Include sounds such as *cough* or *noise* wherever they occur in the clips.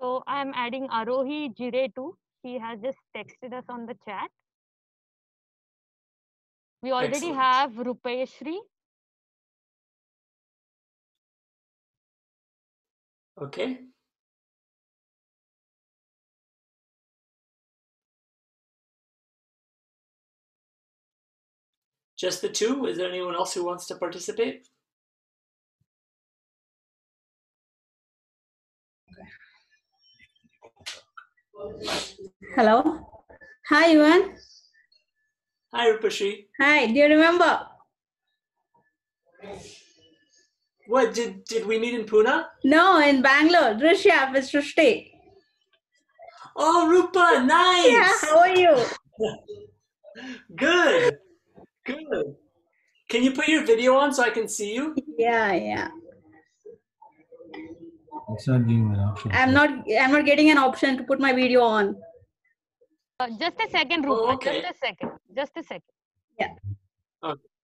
So I'm adding Arohi Jire too. She has just texted us on the chat. We already Excellent. have Rupashri. Okay. Just the two? Is there anyone else who wants to participate? Hello. Hi, Ivan. Hi, Rupashri. Hi. Do you remember? What did did we meet in Pune? No, in Bangalore. Drishya with Srishti. Oh, Rupa, nice. Yeah. How are you? *laughs* Good. Good. Can you put your video on so I can see you? Yeah, yeah. It's not giving an option. I'm not. I'm not getting an option to put my video on. Uh, just a second, Rupa. okay. Just a second. Just a second. Yeah.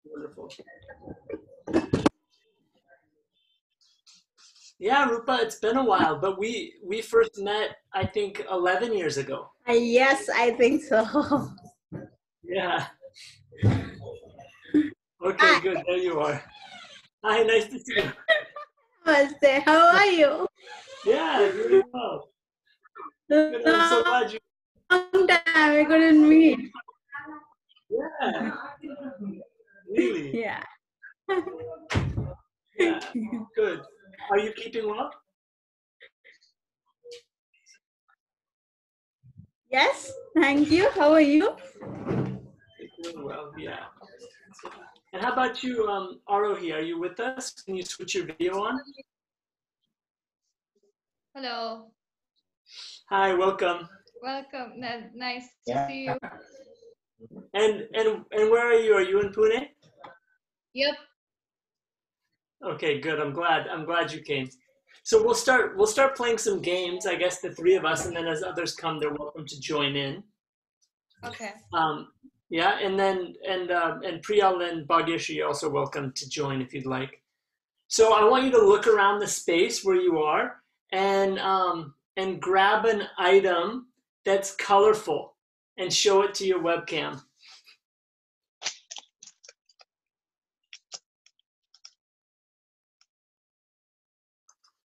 Wonderful. Yeah, Rupa, it's been a while, but we we first met I think 11 years ago. Uh, yes, I think so. Yeah. *laughs* Okay, Hi. good. There you are. Hi, nice to see you. Namaste. How are you? Yeah, really well. Good. I'm so glad you. Long time we couldn't meet. Yeah. Really? Yeah. Yeah. Good. Are you keeping well? Yes. Thank you. How are you? Doing well, yeah. And how about you, um, Arohi? Are you with us? Can you switch your video on? Hello, Hi, welcome. welcome. Nice to Yeah. see you. And and and where are you? Are you in Pune? Yep. Okay, good. I'm glad. I'm glad you came. So we'll start. We'll start playing some games. I guess the three of us, and then as others come, they're welcome to join in. Okay. Um, yeah, and then and uh, and Priyal and Bhagyashree, you're also welcome to join if you'd like. So I want you to look around the space where you are and um, and grab an item that's colorful and show it to your webcam.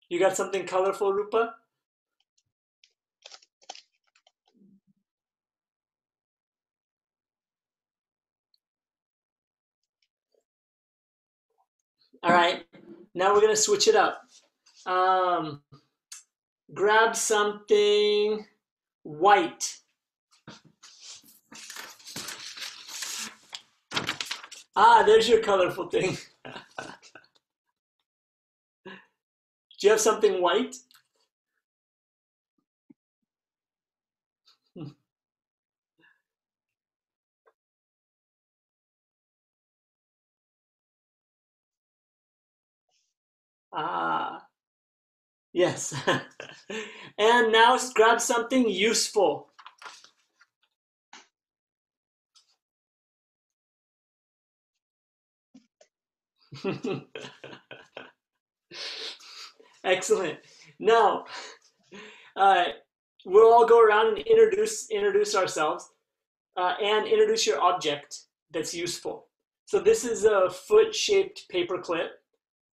You got something colorful, Rupa? All right, now we're gonna switch it up. Um, grab something white. Ah, there's your colorful thing. *laughs* Do you have something white? Ah, yes. *laughs* and now grab something useful. *laughs* Excellent. Now, *laughs* uh, we'll all go around and introduce introduce ourselves uh, and introduce your object that's useful. So this is a foot-shaped paper clip.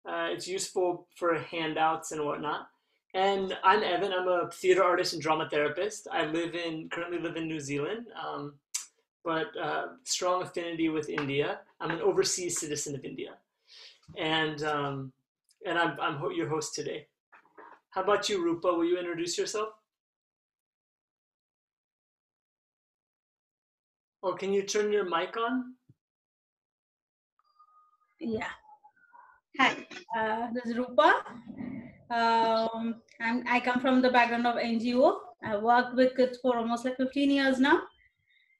Uh, it's useful for handouts and whatnot. And I'm Evan. I'm a theater artist and drama therapist. I live in currently live in New Zealand, um, but uh, strong affinity with India. I'm an overseas citizen of India, and um, and I'm I'm ho- your host today. How about you, Rupa? Will you introduce yourself? Or can you turn your mic on? Yeah. Hi, uh, this is Rupa. Um, I'm, I come from the background of NGO. I worked with kids for almost like 15 years now.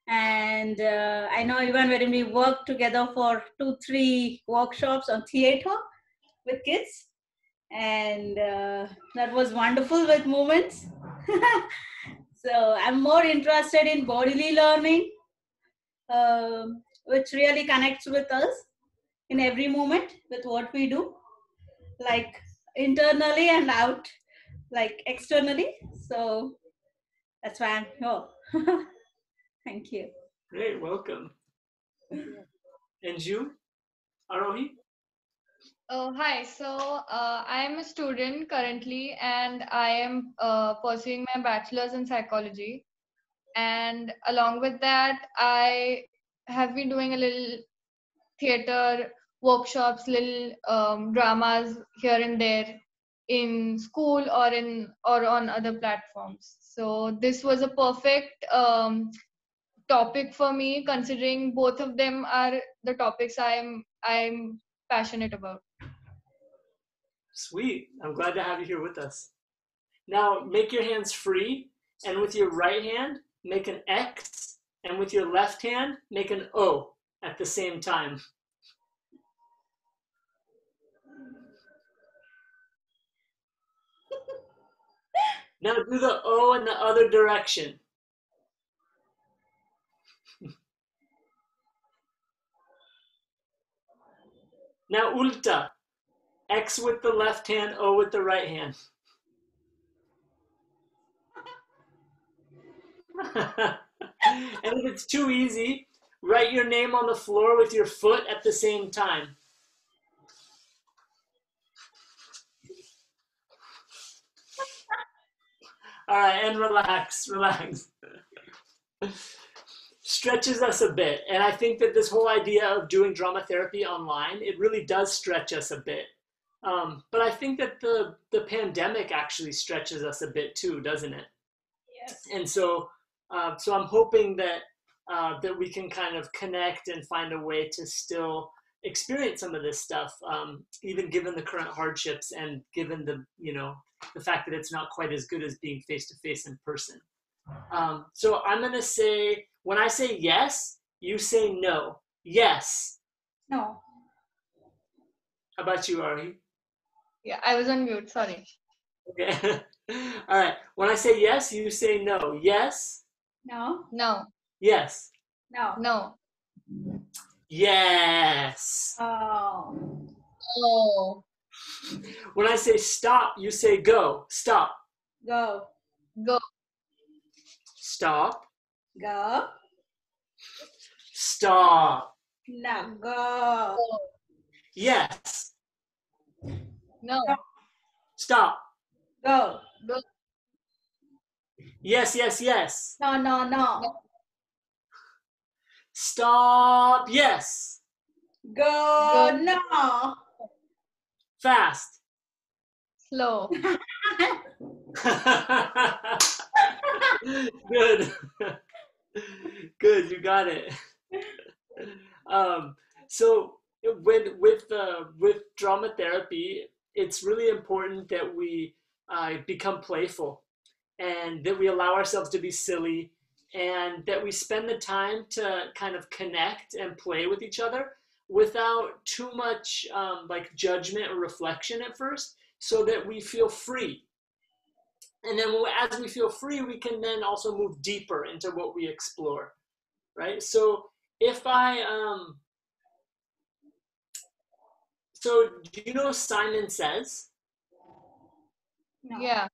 And uh, I know even when we worked together for two, three workshops on theater with kids. And uh, that was wonderful with movements. *laughs* so I'm more interested in bodily learning, um, which really connects with us in every moment with what we do like internally and out like externally. So that's why I'm here. *laughs* Thank you. Great, welcome. And you, Arohi? Oh, hi. So uh, I am a student currently, and I am uh, pursuing my bachelor's in psychology. And along with that, I have been doing a little theater workshops, little um, dramas here and there in school or in or on other platforms. So this was a perfect um, topic for me, considering both of them are the topics I'm I'm passionate about. Sweet. I'm glad to have you here with us. Now, make your hands free, and with your right hand, make an X, and with your left hand, make an O at the same time. Now do the O in the other direction. *laughs* Now ulta. X with the left hand, O with the right hand. *laughs* and if it's too easy, write your name on the floor with your foot at the same time. All right, and relax, relax. Stretches us a bit. And I think that this whole idea of doing drama therapy online, it really does stretch us a bit. Um, but I think that the, the pandemic actually stretches us a bit too, doesn't it? Yes. And so, uh, so I'm hoping that uh, that we can kind of connect and find a way to still experience some of this stuff, um, even given the current hardships and given the you know the fact that it's not quite as good as being face to face in person. Um, so I'm gonna say when I say yes, you say no. Yes. No. How about you, Ari? Yeah, I was on mute. Sorry. Okay. *laughs* All right. When I say yes, you say no. Yes. No. No, Yes. No. no. Yes. Oh. Oh, When I say stop, you say go. Stop. Go. go, Stop. Go. Stop. No. Go. Yes. no, Stop. Go. Go. Yes, yes, yes. No. No. No. Stop. Yes. Go. Go. No. Fast. slow, *laughs* *laughs* Good. Good, you got it. Um, so with with uh, with drama therapy, it's really important that we uh, become playful and that we allow ourselves to be silly and that we spend the time to kind of connect and play with each other without too much um, like judgment or reflection at first so that we feel free. And then as we feel free we can then also move deeper into what we explore right? So if i um so do you know simon says? No. yeah,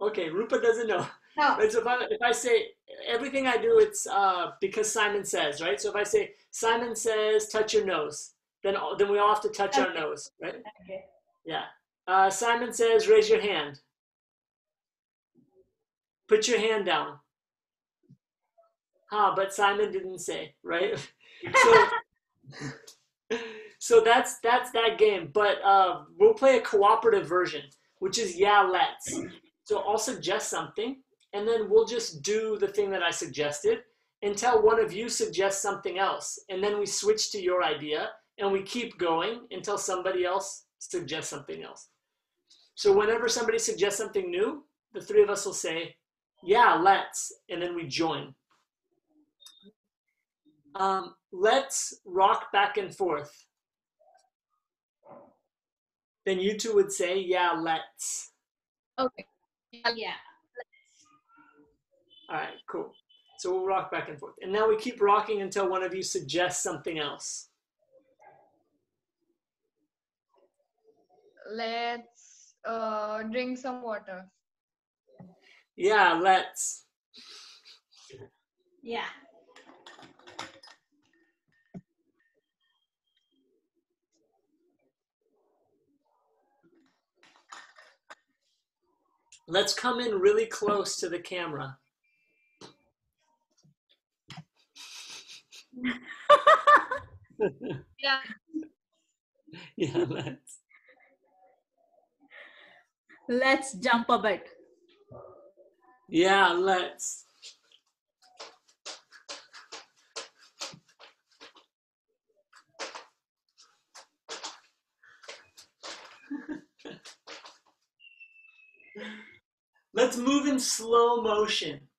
okay rupa doesn't know No. right so if i, say everything i do it's uh, because simon says right? So if i say simon says touch your nose then all- then we all have to touch our nose right? Okay. yeah. Uh, simon says raise your hand. Put your hand down. Huh but simon didn't say right? *laughs* So so that's that's that game. But uh, we'll play a cooperative version which is yeah let's. So i'll suggest something and then we'll just do the thing that i suggested until one of you suggests something else and then we switch to your idea and we keep going until somebody else suggests something else so whenever somebody suggests something new the three of us will say yeah let's and then we join um, let's rock back and forth. Then you two would say, yeah, let's. okay. Yeah. All right, cool. So we'll rock back and forth. And now we keep rocking until one of you suggests something else. Let's uh, drink some water. Yeah, let's. Yeah. Let's come in really close to the camera. Yeah. *laughs* Yeah, let's. Let's jump a bit. Yeah, let's. *laughs* Let's move in slow motion.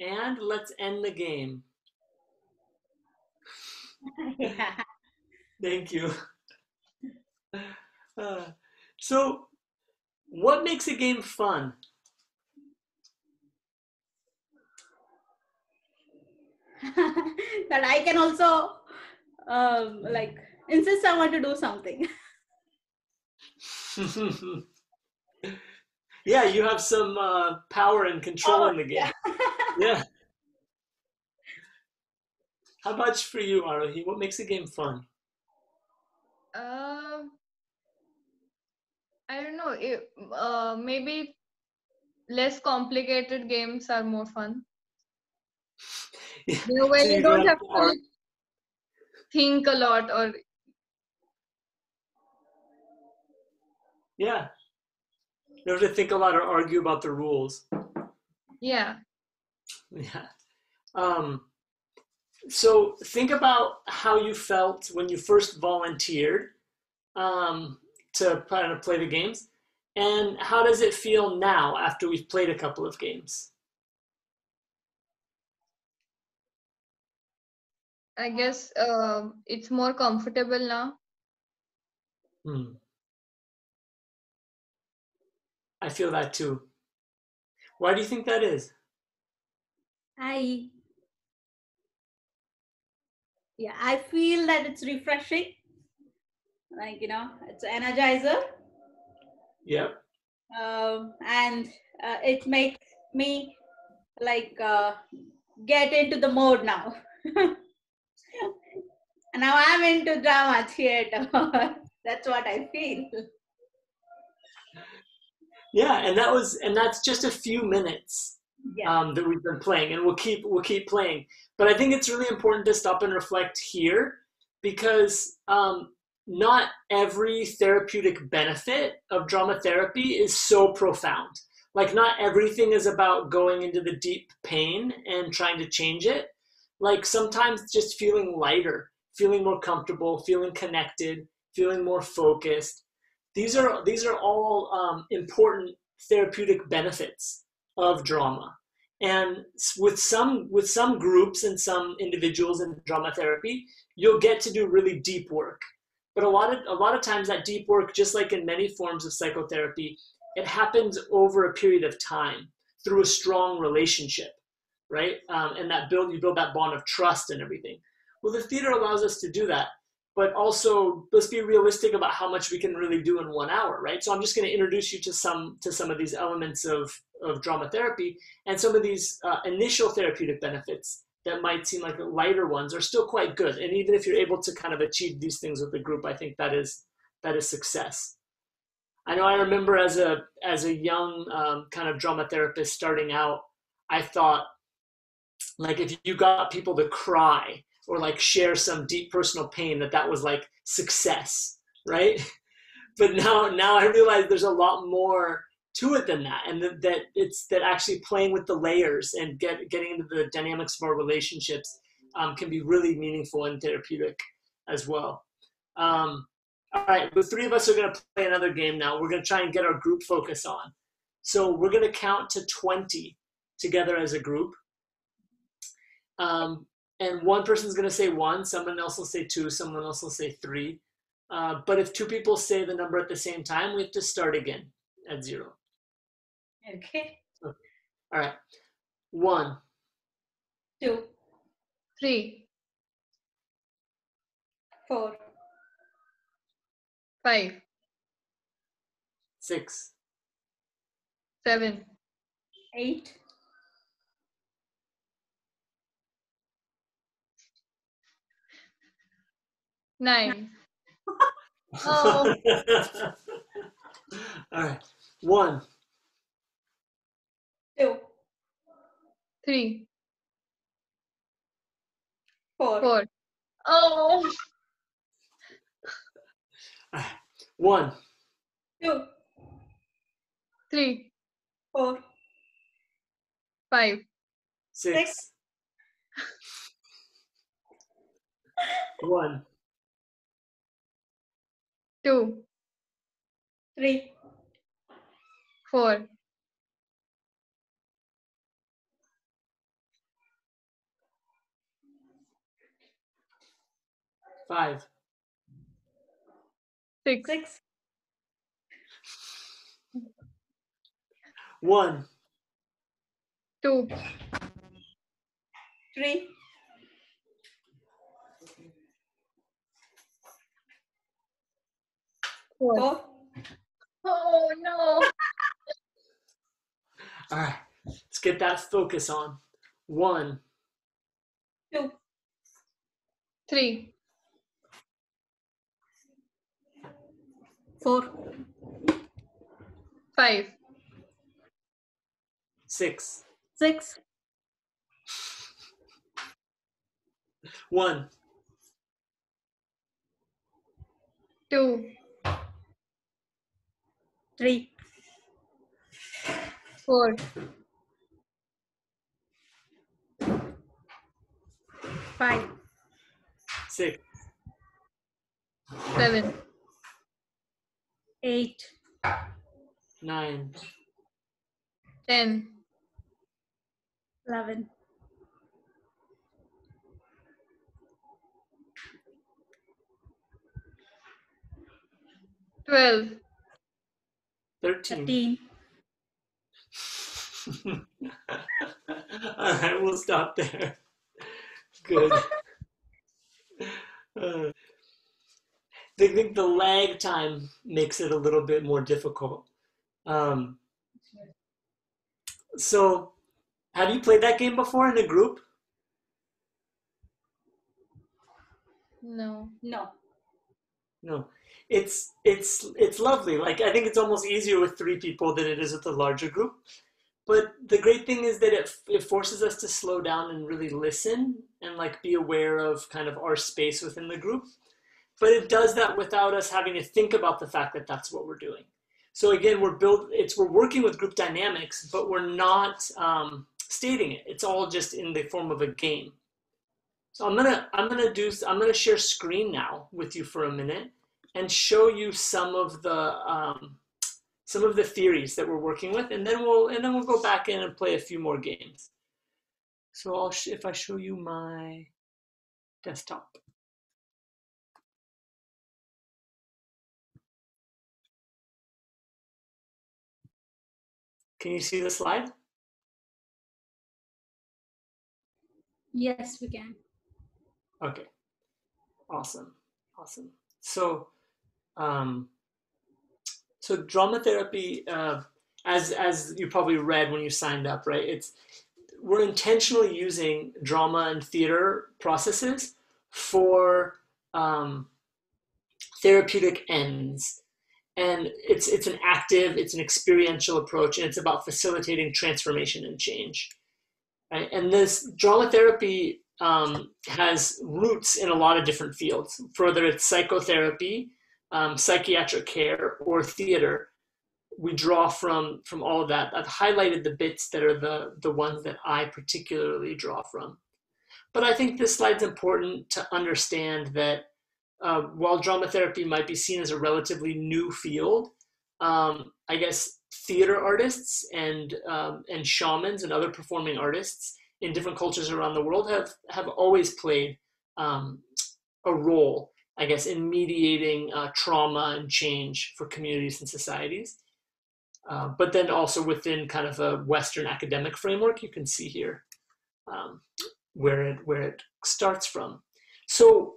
And let's end the game. *laughs* yeah. Thank you. *laughs* Uh, so, what makes a game fun? *laughs* that I can also um, like insist I want to do something. Yeah, you have some uh, power and control Oh, in the game. Yeah. *laughs* How much for you, Arohi? What makes a game fun? Uh, I don't know. It, uh, maybe less complicated games are more fun. Yeah, *laughs* You know, where so you you don't have to think a lot or Yeah. You have to think a lot or argue about the rules. yeah. Yeah. Um, so think about how you felt when you first volunteered um, to kind of play the games, and how does it feel now after we've played a couple of games? I guess uh, it's more comfortable now. Hmm. I feel that too. Why do you think that is? I yeah, I feel that it's refreshing. Like you know, it's an energizer, Yeah. um, and uh, it makes me like uh, get into the mode now. *laughs* now I'm into drama theater. *laughs* That's what I feel. Yeah, and that was, and that's just a few minutes. Yeah. um, that we've been playing, and we'll keep we'll keep playing. But I think it's really important to stop and reflect here because um, not every therapeutic benefit of drama therapy is so profound. Like not everything is about going into the deep pain and trying to change it. Like sometimes just feeling lighter, feeling more comfortable, feeling connected, feeling more focused. These are these are all um, important therapeutic benefits of drama. And with some with some groups and some individuals in drama therapy you'll get to do really deep work. But a lot of a lot of times that deep work just like in many forms of psychotherapy it happens over a period of time through a strong relationship right? Um, and that build you build that bond of trust and everything. Well the theater allows us to do that but also let's be realistic about how much we can really do in one hour right? So i'm just going to introduce you to some to some of these elements of of drama therapy and some of these uh, initial therapeutic benefits that might seem like lighter ones are still quite good. And even if you're able to kind of achieve these things with the group i think that is that is success. I know i remember as a as a young um, kind of drama therapist starting out i thought like if you got people to cry or like share some deep personal pain that that was like success right? *laughs* But now now i realize there's a lot more to it than that and that, that it's that actually playing with the layers and get, getting into the dynamics of our relationships um, can be really meaningful and therapeutic as well. Um, all right the three of us are going to play another game now. We're going to try and get our group focus on. So we're going to count to 20 together as a group. Um, and one person's going to say one someone else will say two someone else will say three. Uh, but if two people say the number at the same time, we have to start again at zero. Okay. All right. One, Two, three, four, five, six, seven, eight, nine. Oh. *laughs* All right. One, two, Three, four, four. Oh, one, two, three, four, five, six, Six. one, two, three, four, five, six, six, one, two, three, four. Oh. four, Oh no. All right. *laughs* Ah, let's get that focus on. One, two, Three, four, five, six, six, one, two, three, four, five, six, seven, eight, nine, ten, eleven, twelve, thirteen. thirteen, *laughs* All right, we'll stop there. Good. *laughs* Uh, I think the lag time makes it a little bit more difficult. Um, so, have you played that game before in a group? no, no, No. It's it's it's lovely. Like I think it's almost easier with three people than it is with a larger group. But the great thing is that it it forces us to slow down and really listen and like be aware of kind of our space within the group. But it does that without us having to think about the fact that that's what we're doing. So again, we're build it's we're working with group dynamics, but we're not um, stating it. It's all just in the form of a game. So I'm gonna I'm gonna do I'm gonna share screen now with you for a minute and show you some of the um, some of the theories that we're working with, and then we'll and then we'll go back in and play a few more games. So I'll sh- if I show you my desktop. Can you see the slide? yes, we can. Okay. Awesome. Awesome. So, um, so drama therapy, uh, as as you probably read when you signed up, right? It's we're intentionally using drama and theater processes for um, therapeutic ends, and it's it's an active, it's an experiential approach, and it's about facilitating transformation and change. Right? And this drama therapy um, has roots in a lot of different fields, whether it's psychotherapy, um, psychiatric care, or theater. We draw from from all of that. I've highlighted the bits that are the the ones that I particularly draw from. But I think this slide's important to understand that uh, while drama therapy might be seen as a relatively new field, um, I guess theater artists and um, and shamans and other performing artists in different cultures around the world have have always played um, a role I guess, in mediating uh, trauma and change for communities and societies. Uh, but then also within kind of a Western academic framework, you can see here um, where it where it starts from. So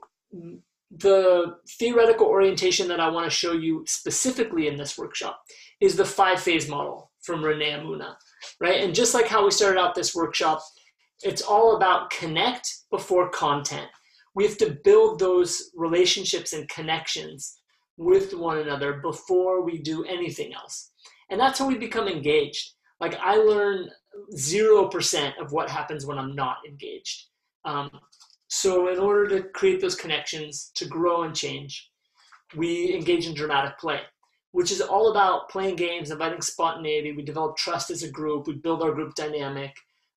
the theoretical orientation that I want to show you specifically in this workshop is the five phase model from Renee Emunah, right? And just like how we started out this workshop, it's all about connect before content. We have to build those relationships and connections with one another before we do anything else. And that's how we become engaged. Like I learn 0% of what happens when I'm not engaged. Um, so in order to create those connections, to grow and change, we engage in dramatic play, which is all about playing games, inviting spontaneity. We develop trust as a group. We build our group dynamic,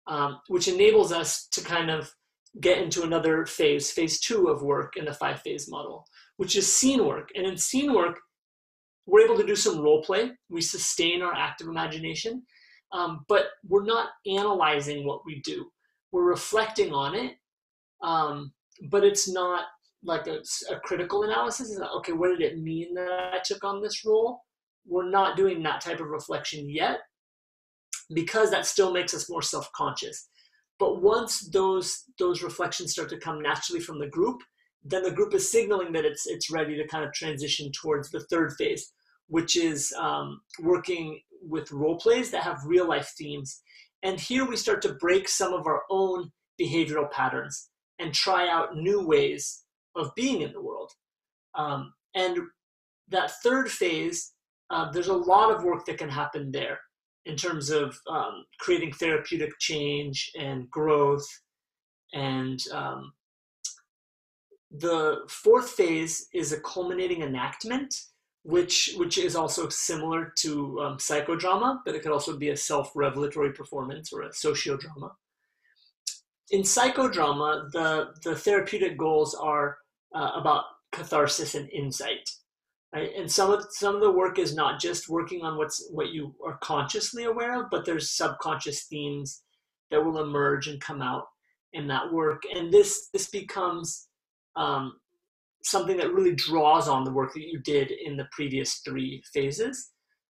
um, which enables us to kind of get into another phase, phase two of work in the five phase model, which is scene work. And in scene work, we're able to do some role play. We sustain our active imagination, um, but we're not analyzing what we do. We're reflecting on it um, but it's not like a, a critical analysis. It's okay, what did it mean that I took on this role? We're not doing that type of reflection yet because that still makes us more self-conscious. But once those those reflections start to come naturally from the group, then the group is signaling that it's it's ready to kind of transition towards the third phase, which is um, working with role plays that have real life themes. And here we start to break some of our own behavioral patterns and try out new ways of being in the world. Um, and that third phase, uh, there's a lot of work that can happen there in terms of um, creating therapeutic change and growth. And um, the fourth phase is a culminating enactment, which which is also similar to um, psychodrama, but it could also be a self-revelatory performance or a sociodrama in psychodrama, the, the therapeutic goals are uh, about catharsis and insight. Right? And some of some of the work is not just working on what's what you are consciously aware of, but there's subconscious themes that will emerge and come out in that work. And this this becomes um, something that really draws on the work that you did in the previous three phases.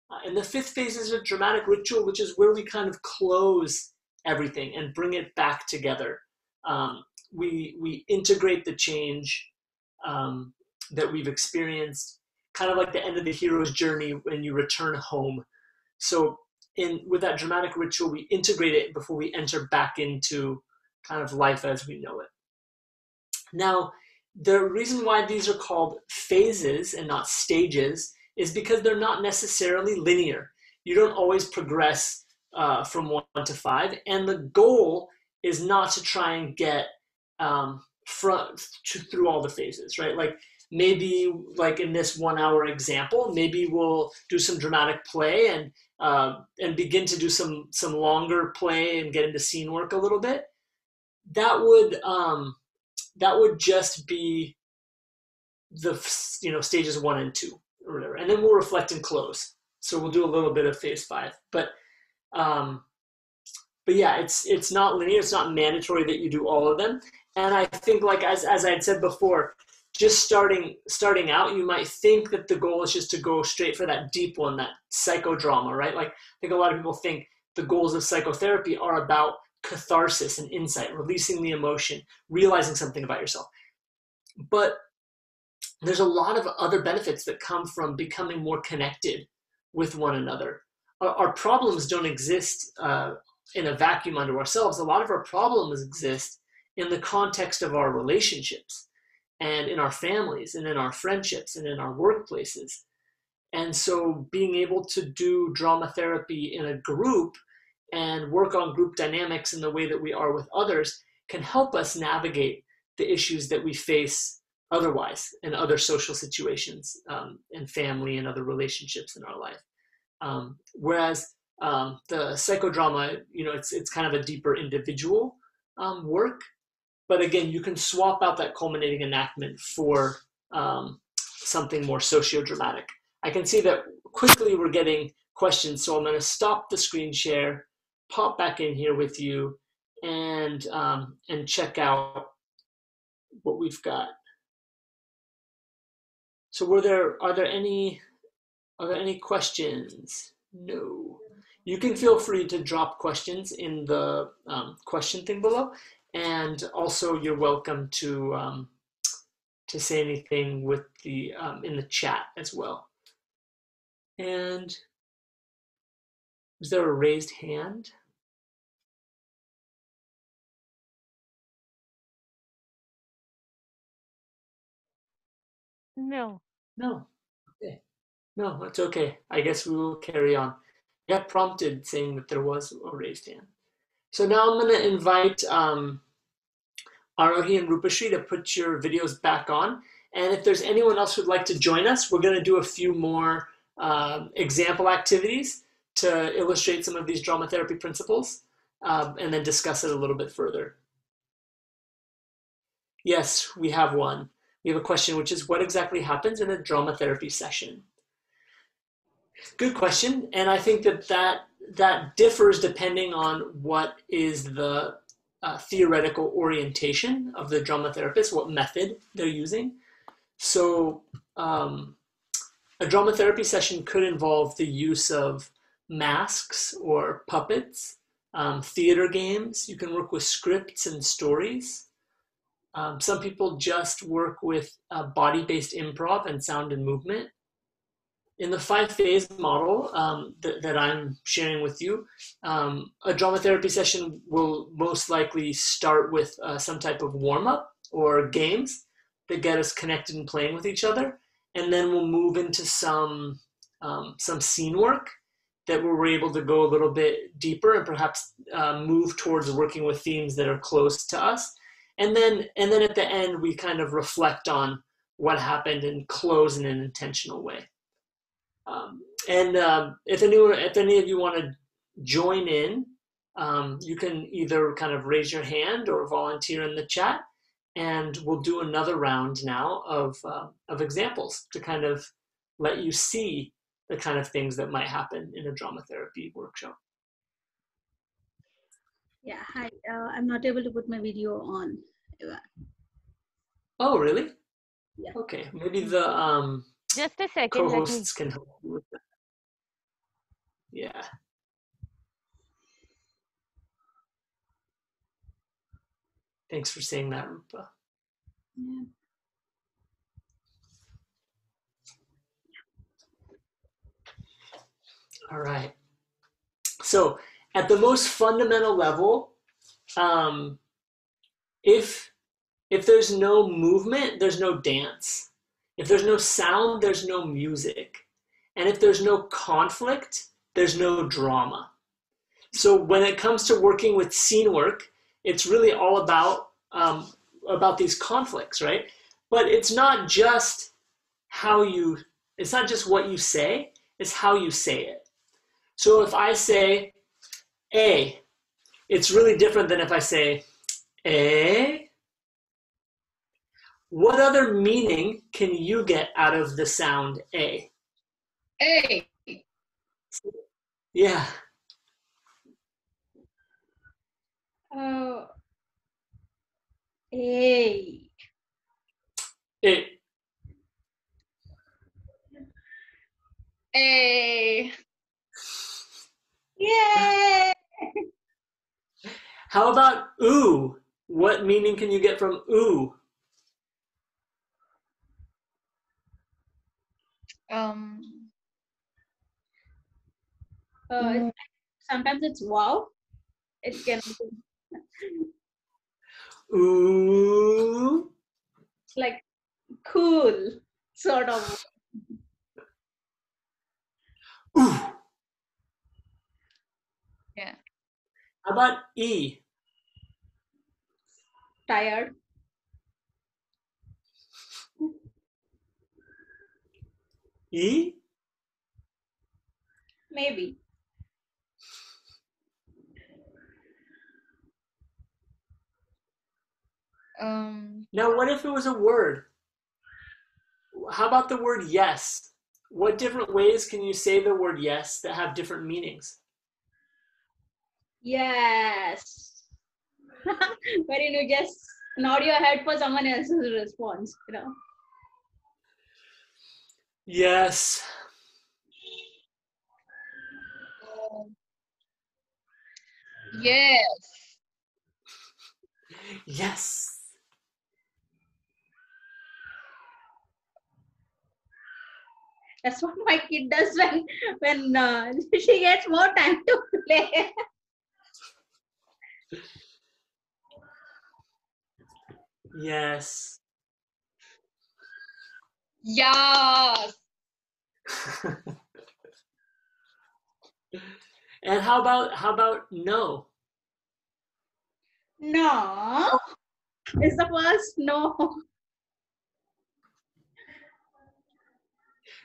Uh, and the fifth phase is a dramatic ritual, which is where we kind of close everything and bring it back together. Um, we we integrate the change um, that we've experienced, kind of like the end of the hero's journey when you return home. So in with that dramatic ritual, we integrate it before we enter back into kind of life as we know it. Now, the reason why these are called phases and not stages is because they're not necessarily linear. You don't always progress uh, from one to five, and the goal is not to try and get um, to, through all the phases, right? Like maybe like in this one hour example, maybe we'll do some dramatic play and uh, and begin to do some some longer play and get into scene work a little bit. That would um, that would just be the you know stages one and two or whatever, and then we'll reflect and close. So we'll do a little bit of phase five, but um, but yeah, it's it's not linear. It's not mandatory that you do all of them. And I think, like as as I had said before, just starting starting out, you might think that the goal is just to go straight for that deep one, that psychodrama, right? Like I think a lot of people think the goals of psychotherapy are about catharsis and insight, releasing the emotion, realizing something about yourself. But there's a lot of other benefits that come from becoming more connected with one another our, problems don't exist uh, in a vacuum unto ourselves. A lot of our problems exist in the context of our relationships and in our families and in our friendships and in our workplaces. And so being able to do drama therapy in a group and work on group dynamics in the way that we are with others can help us navigate the issues that we face otherwise in other social situations um, and family and other relationships in our life. Um, whereas um, the psychodrama, you know, it's it's kind of a deeper individual um, work, but again, you can swap out that culminating enactment for um, something more socio-dramatic. I can see that quickly we're getting questions, so I'm going to stop the screen share, pop back in here with you, and um, and check out what we've got. So were there are there any are there any questions? No. You can feel free to drop questions in the um, question thing below, and also you're welcome to um, to say anything with the um, in the chat as well. And is there a raised hand? No. No. Okay. No, that's okay. I guess we will carry on. I got prompted saying that there was a raised hand. So now I'm going to invite um, Arohi and Rupashri to put your videos back on. And if there's anyone else who'd like to join us, we're going to do a few more um, example activities to illustrate some of these drama therapy principles um, and then discuss it a little bit further. Yes, we have one. We have a question, which is what exactly happens in a drama therapy session? Good question, and I think that that, that differs depending on what is the uh, theoretical orientation of the drama therapist, what method they're using. So um, a drama therapy session could involve the use of masks or puppets, um, theater games. You can work with scripts and stories. Um, some people just work with uh, body-based improv and sound and movement. In the five-phase model um, th that I'm sharing with you, um, a drama therapy session will most likely start with uh, some type of warm-up or games that get us connected and playing with each other, and then we'll move into some um, some scene work that we're able to go a little bit deeper and perhaps uh, move towards working with themes that are close to us. And then and then at the end we kind of reflect on what happened and close in an intentional way um, and um, if anyone if any of you want to join in um, you can either kind of raise your hand or volunteer in the chat and we'll do another round now of uh, of examples to kind of let you see the kind of things that might happen in a drama therapy workshop Yeah, hi. Uh, I'm not able to put my video on. Oh really Yeah. okay maybe the um Just a second. Co-hosts can help you with that. Yeah. Thanks for saying that, Rupa. Yeah. All right. So, at the most fundamental level, um, if if there's no movement, there's no dance. If there's no sound, there's no music. And if there's no conflict, there's no drama. So when it comes to working with scene work, it's really all about um, about these conflicts, right? But it's not just how you. It's not just what you say. It's how you say it. So if I say a, it's really different than if I say a. What other meaning can you get out of the sound a? A. Yeah. Oh. Hey. It, A. Yay! how about ooh? What meaning can you get from ooh? Um. Uh, it's- sometimes it's wow. It can Ooh. like cool sort of. Ooh. Yeah. How about E? Tired. E? Maybe. Um. Now, what if it was a word? How about the word yes? What different ways can you say the word yes that have different meanings? Yes. *laughs* Wherein you just nod your head for someone else's response, you know. Yes. Yes. Yes. That's what my kid does when when uh, *laughs* she gets more time to play. Yes. Yes. and how about how about no? No, is the first no.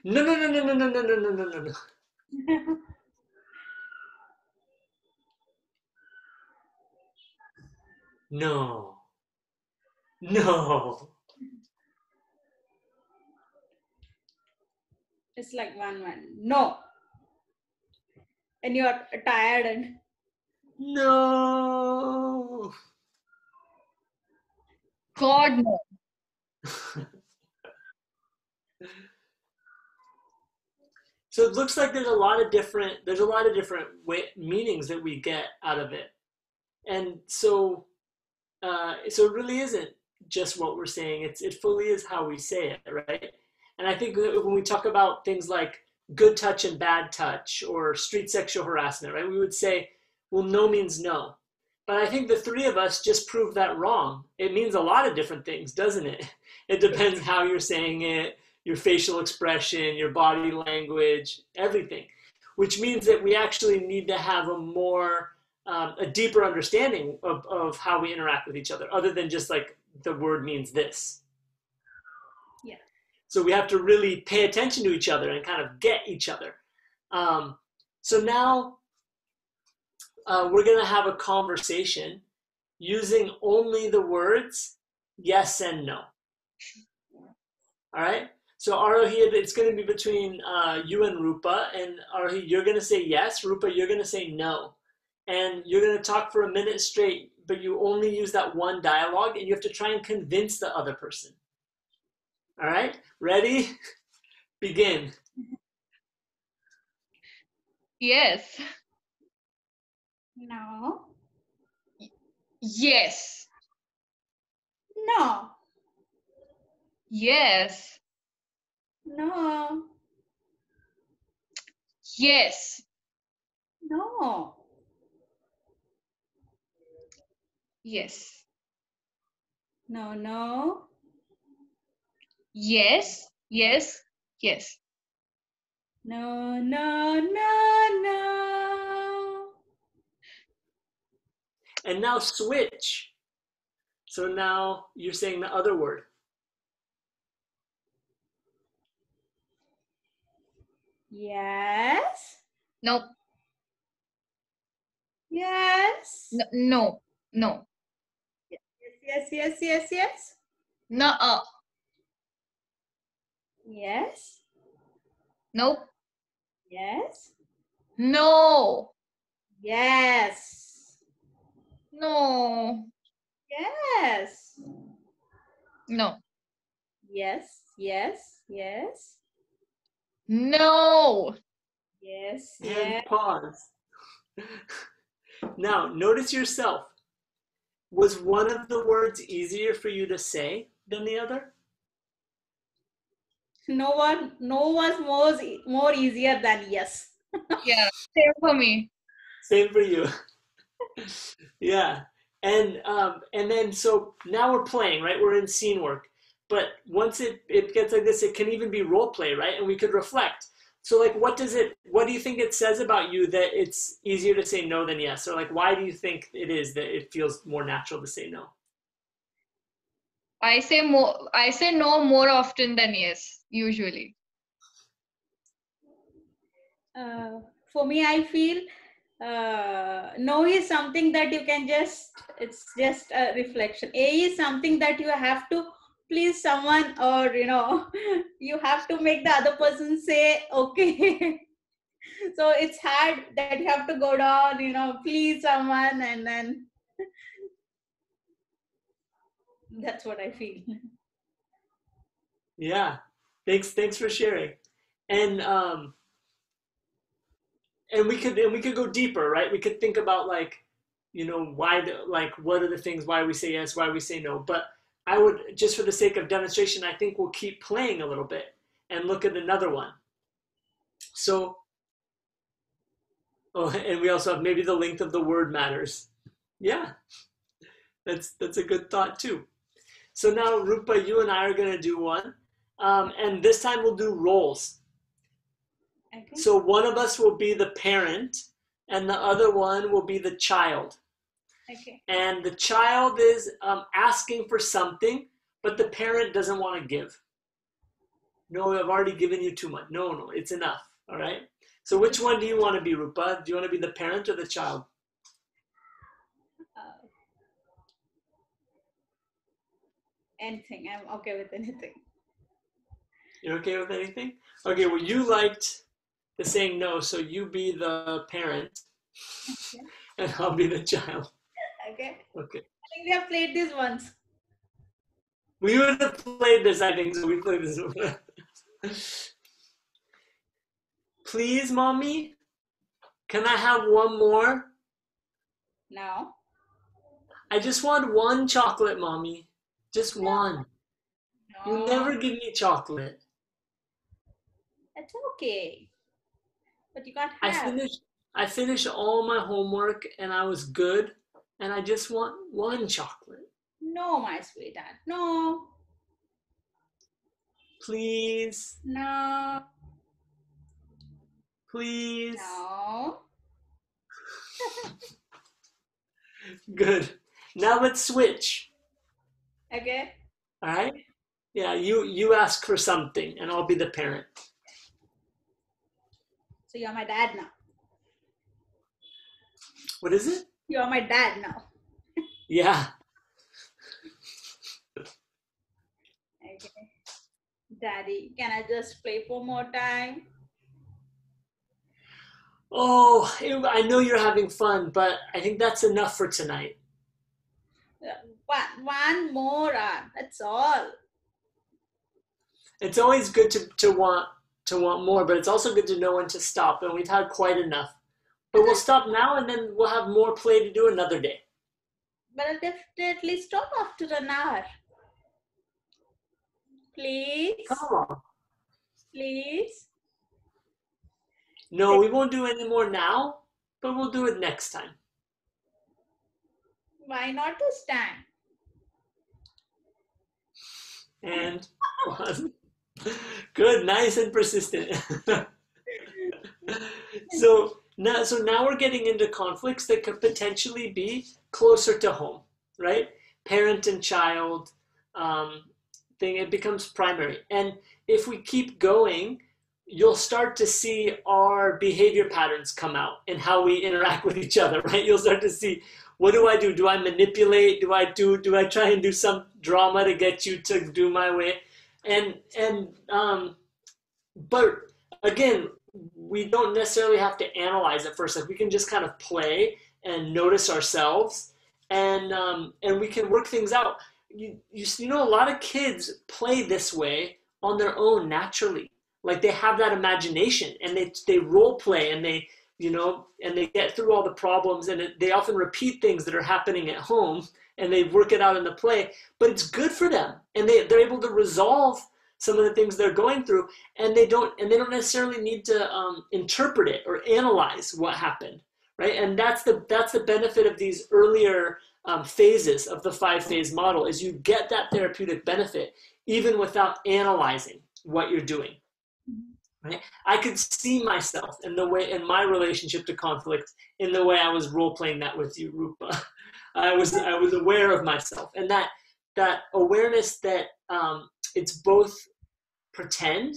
No no no no no no no no no no no. No. No. It's like one one. No. And you're tired and No. God no. *laughs* So it looks like there's a lot of different there's a lot of different way, meanings that we get out of it, and so uh, so it really isn't just what we're saying. It's it fully is how we say it, right? And I think when we talk about things like good touch and bad touch or street sexual harassment, right? We would say, well, no means no. But I think the three of us just proved that wrong. It means a lot of different things, doesn't it? *laughs* It depends how you're saying it, your facial expression, your body language, everything. Which means that we actually need to have a more, um, a deeper understanding of, of how we interact with each other, other than just like the word means this. So we have to really pay attention to each other and kind of get each other. Um, so now uh, we're going to have a conversation using only the words yes and no. All right. So Arohi, it's going to be between uh, you and Rupa, and Arohi, you're going to say yes. Rupa, you're going to say no, and you're going to talk for a minute straight. But you only use that one dialogue, and you have to try and convince the other person. All right. Ready? *laughs* Begin. Yes. no, Yes. no, Yes. no, Yes. no, Yes. no, no, Yes. Yes. Yes. no, no, no, no. And now switch. So now you're saying the other word. Yes, No. yes, No. No. No. yes, yes, yes, yes, yes. No. Uh. Yes, Nope. yes, No. yes, No. yes, No. yes, yes, yes, No. yes, And yes. pause. now, notice yourself. Was one of the words easier for you to say than the other? No one, no was more more easier than yes. *laughs* Yeah. Same for me. Same for you. *laughs* yeah. And um, and then so now we're playing, right? We're in scene work. But once it, it gets like this, it can even be role play, right? And we could reflect. So like what does it what do you think it says about you that it's easier to say no than yes? Or like why do you think it is that it feels more natural to say no? I say more. I say no more often than yes. Usually. Uh, for me, I feel uh, no is something that you can just, it's just a reflection. A is something that you have to please someone or, you know, *laughs* you have to make the other person say, okay. *laughs* so it's hard that you have to go down, you know, please someone and then *laughs* that's what I feel. Yeah. Thanks thanks for sharing. and um, and we could and we could go deeper, right? We could think about like, you know, why the, like what are the things why we say yes, why we say no. But I would just for the sake of demonstration, I think we'll keep playing a little bit and look at another one. So, oh, *laughs* and we also have maybe the length of the word matters. Yeah, that's that's a good thought too. So now, Rupa, you and I are going to do one, um, and this time we'll do roles. Okay. So one of us will be the parent, and the other one will be the child. okay. And the child is um, asking for something, but the parent doesn't want to give. No, I've already given you too much. No, no, it's enough. All right. So which one do you want to be, Rupa? Do you want to be the parent or the child? Anything. I'm okay with anything. You're okay with anything? Okay. Well, you liked the saying no, so you be the parent, Okay. and I'll be the child. Okay. Okay. I think we have played this once. We would have played this, I think, so we played this. Please, mommy, can I have one more? No. I just want one chocolate, mommy. Just one. No. You never give me chocolate. It's okay. But you can't I finished. I finished all my homework and I was good, and I just want one chocolate. No, my sweetheart. No. Please, No. please. No. *laughs* Good. Now let's switch. Okay. All right? Yeah, you you ask for something, and I'll be the parent. So you're my dad now. What is it? You're my dad now. *laughs* Yeah. Okay. Daddy, can I just play for more time? Oh, I know you're having fun, but I think that's enough for tonight. Uh, One, one more hour. That's all. It's always good to, to want to want more, but it's also good to know when to stop, and we've had quite enough. But we'll stop now, and then we'll have more play to do another day. But I'll definitely stop after an hour. Please, Come on. please. No, we won't do any more now, but we'll do it next time. Why not this time? And one. *laughs* Good, nice and persistent. *laughs* so now, so now we're getting into conflicts that could potentially be closer to home, right? Parent and child um, thing. It becomes primary, and if we keep going, you'll start to see our behavior patterns come out and how we interact *laughs* with each other, right? You'll start to see what do I do? Do I manipulate? Do I do? Do I try and do some drama to get you to do my way? And and um, but again, we don't necessarily have to analyze it first. Like we can just kind of play and notice ourselves, and um, and we can work things out. You, you you know a lot of kids play this way on their own naturally. Like they have that imagination and they they role play and they you know and they get through all the problems and it, they often repeat things that are happening at home and they work it out in the play. But it's good for them and they they're able to resolve some of the things they're going through and they don't and they don't necessarily need to um, interpret it or analyze what happened right and that's the that's the benefit of these earlier um, phases of the five phase model is you get that therapeutic benefit even without analyzing what you're doing i could see myself in the way in my relationship to conflict in the way i was role playing that with you rupa. *laughs* I was i was aware of myself. And that that awareness that um, it's both pretend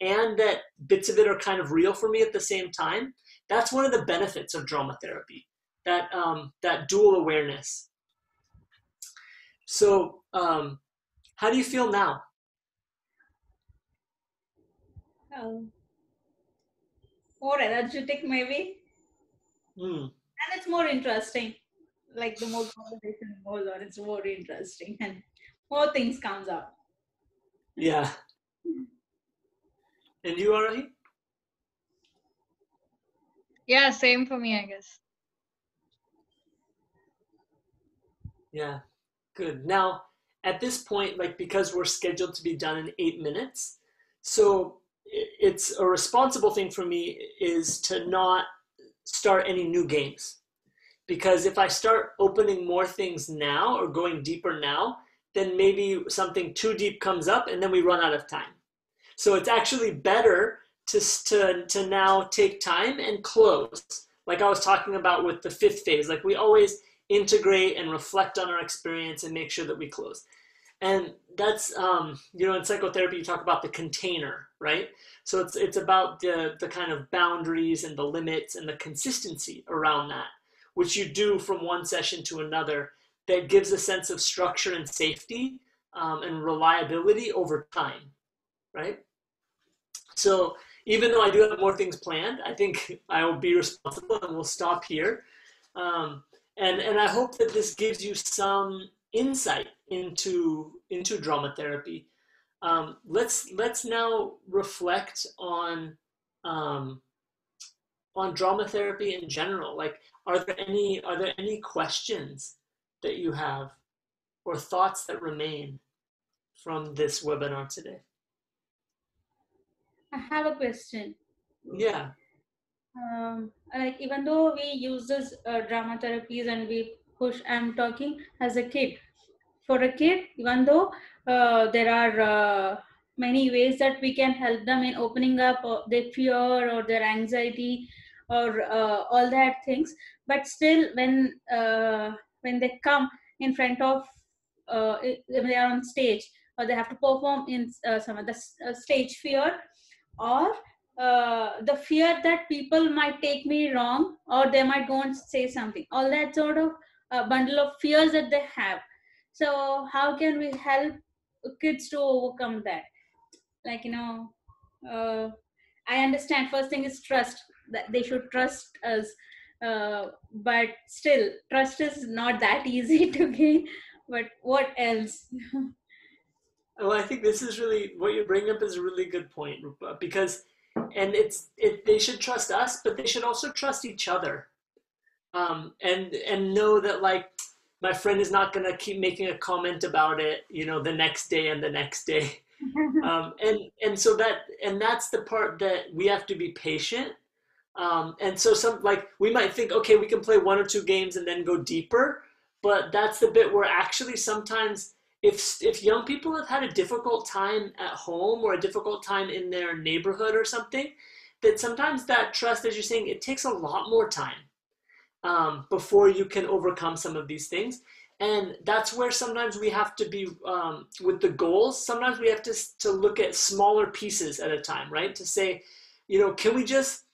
and that bits of it are kind of real for me at the same time that's one of the benefits of drama therapy that um, that dual awareness. So um, how do you feel now Oh. More energetic, maybe. Hmm. And it's more interesting. Like the more conversation goes on, it's more interesting *laughs* and more things comes out. yeah And you, Arohi? Yeah, same for me, I guess. Yeah, good. Now, at this point, like because we're scheduled to be done in eight minutes, so it's a responsible thing for me is to not start any new games. Because if I start opening more things now or going deeper now, then maybe something too deep comes up and then we run out of time. So it's actually better to, to, to now take time and close. Like I was talking about with the fifth phase, like we always integrate and reflect on our experience and make sure that we close. And that's, um, you know, in psychotherapy, you talk about the container, right? So it's, it's about the, the kind of boundaries and the limits and the consistency around that, which you do from one session to another that gives a sense of structure and safety um, and reliability over time, right? So even though I do have more things planned, I think I will be responsible and we'll stop here. Um, and, and I hope that this gives you some insight into, into drama therapy. Um, let's, let's now reflect on, um, on drama therapy in general. Like, are there any, are there any questions that you have or thoughts that remain from this webinar today? I have a question. Yeah. Um, like even though we use this uh, drama therapies and we push, I'm talking as a kid. For a kid, even though uh, there are uh, many ways that we can help them in opening up their fear or their anxiety or uh, all that things, but still when uh, when they come in front of uh, they are on stage or they have to perform in some of the stage fear or uh, the fear that people might take me wrong or they might go and say something. All that sort of uh, bundle of fears that they have so how can we help kids to overcome that? Like you know uh, i understand first thing is trust that they should trust us uh, but still trust is not that *laughs* easy to gain but what else? *laughs* Well i think this is really what you bring up is a really good point Rupa, because and it's it, they should trust us but they should also trust each other. Um, and and know that like my friend is not going to keep making a comment about it you know the next day and the next day. *laughs* Um, and and so that and that's the part that we have to be patient. Um, and so some like we might think okay we can play one or two games and then go deeper but that's the bit where actually sometimes if if young people have had a difficult time at home or a difficult time in their neighborhood or something, that sometimes that trust, as you're saying, it takes a lot more time um, before you can overcome some of these things. And that's where sometimes we have to be um, with the goals. Sometimes we have to to look at smaller pieces at a time, right? To say, you know, can we just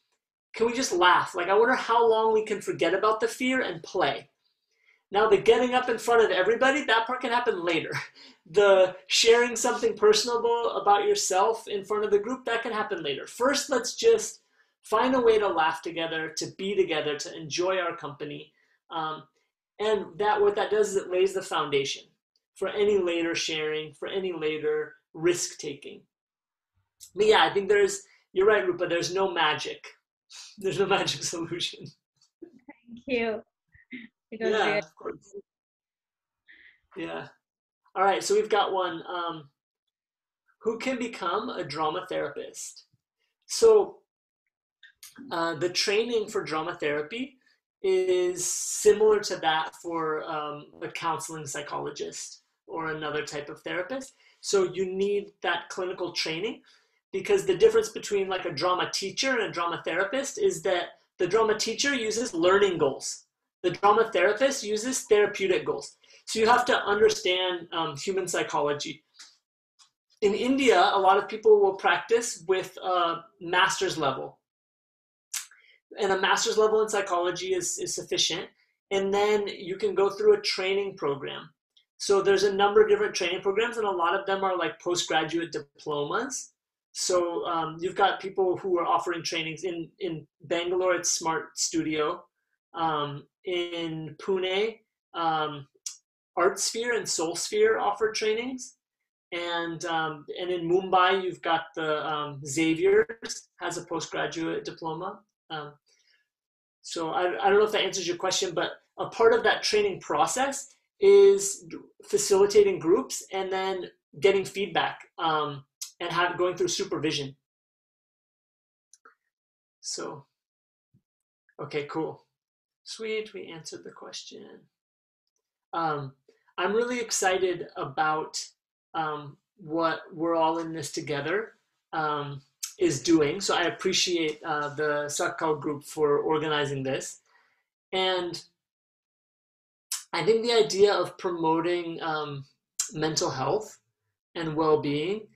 can we just laugh? Like I wonder how long we can forget about the fear and play now, the getting up in front of everybody, that part can happen later. *laughs* The sharing something personable about yourself in front of the group, that can happen later. First, let's just find a way to laugh together, to be together, to enjoy our company. Um, and that what that does is it lays the foundation for any later sharing, for any later risk taking. But yeah, I think there's, you're right, Rupa, there's no magic. *laughs* There's no magic *laughs* solution. Thank you yeah, of course. Yeah. All right, so we've got one. Um, who can become a drama therapist? So uh, the training for drama therapy is similar to that for um, a counseling psychologist or another type of therapist. So you need that clinical training because the difference between like a drama teacher and a drama therapist is that the drama teacher uses learning goals the drama therapist uses therapeutic goals. So you have to understand um, human psychology. In India, a lot of people will practice with a master's level. And a master's level in psychology is, is sufficient. And then you can go through a training program. So there's a number of different training programs, and a lot of them are like postgraduate diplomas. So um, you've got people who are offering trainings in in Bangalore. at Smart Studio. Um, in Pune, um, Artsphere and Soul Sphere offer trainings. and um, and in Mumbai you've got the um, Xavier's has a postgraduate diploma. Um, so I, I don't know if that answers your question, but a part of that training process is facilitating groups and then getting feedback um, and have going through supervision. So, okay, cool, sweet. We answered the question. Um, I'm really excited about um, what we're all in this together um, is doing. So I appreciate uh, the Sakal group for organizing this. And I think the idea of promoting um, mental health and well-being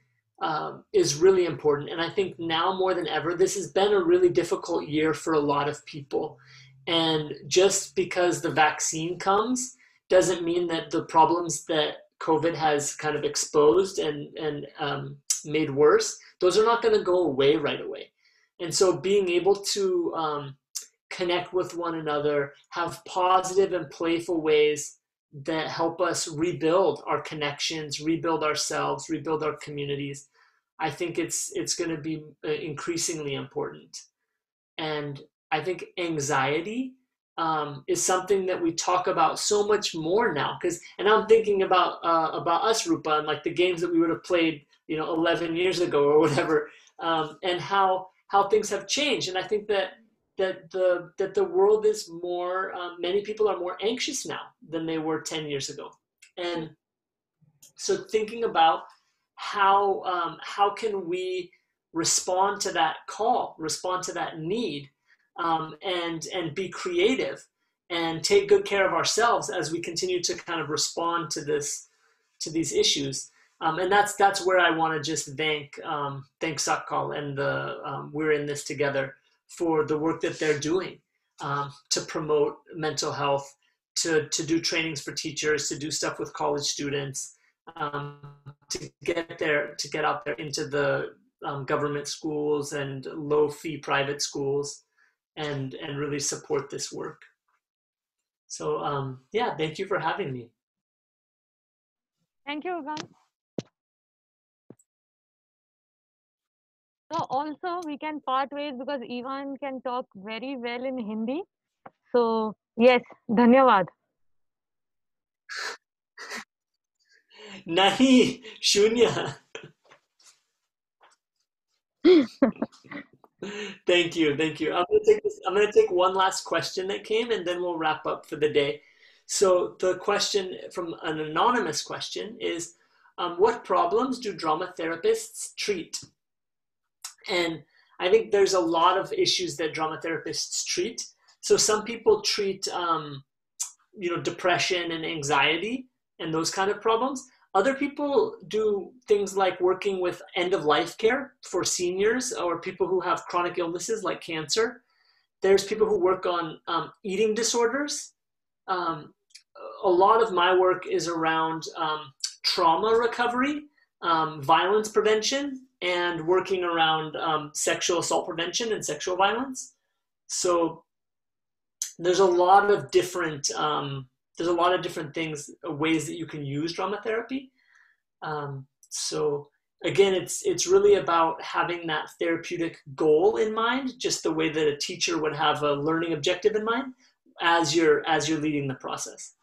um, is really important. And I think now more than ever, this has been a really difficult year for a lot of people. And just because the vaccine comes doesn't mean that the problems that COVID has kind of exposed and, and um, made worse, those are not going to go away right away. And so being able to um, connect with one another, have positive and playful ways that help us rebuild our connections, rebuild ourselves, rebuild our communities. I think it's it's going to be uh, increasingly important. And I think anxiety um, is something that we talk about so much more now. Because, and I'm thinking about uh, about us, Rupa, and like the games that we would have played, you know, 11 years ago or whatever, um, and how how things have changed. And I think that that the that the world is more. Um, many people are more anxious now than they were 10 years ago, and so thinking about how um, how can we respond to that call, respond to that need um, and and be creative and take good care of ourselves as we continue to kind of respond to this to these issues. Um, and that's that's where I want to just thank um, thank Sakal and the um, we're in this together for the work that they're doing um, to promote mental health, to to do trainings for teachers, to do stuff with college students, um, to get there to get out there into the um, government schools and low fee private schools and and really support this work. So um, yeah, thank you for having me. Thank you, Ugam. So also we can part ways because Evan can talk very well in Hindi. So yes, धन्यवाद. Nahi shunya. thank you, thank you. I'm gonna take this, I'm gonna take one last question that came, and then we'll wrap up for the day. So the question from an anonymous question is, um, what problems do drama therapists treat? And I think there's a lot of issues that drama therapists treat. So some people treat, um, you know, depression and anxiety and those kind of problems. Other people do things like working with end of life care for seniors or people who have chronic illnesses like cancer. There's people who work on um, eating disorders. Um, a lot of my work is around um, trauma recovery, um, violence prevention, and working around um, sexual assault prevention and sexual violence. So there's a lot of different um, there's a lot of different things, uh, ways that you can use drama therapy. Um, so again, it's it's really about having that therapeutic goal in mind, just the way that a teacher would have a learning objective in mind as you're as you're leading the process.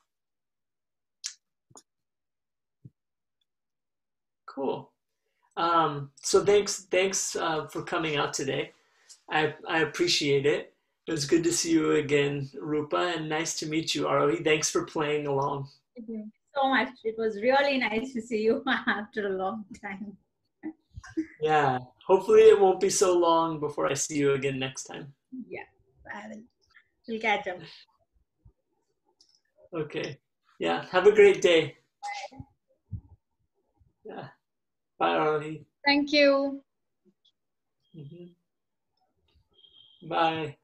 Cool. Um, so thanks thanks uh, for coming out today. I I appreciate it. It was good to see you again, Rupa, and nice to meet you, Arohi. Thanks for playing along. Thank you so much. It was really nice to see you *laughs* after a long time. Yeah, hopefully it won't be so long before I see you again next time. Yeah, I will. We'll catch up. Okay. Yeah, have a great day. Bye. Yeah. Bye, Arohi. Thank you. Mm-hmm. Bye.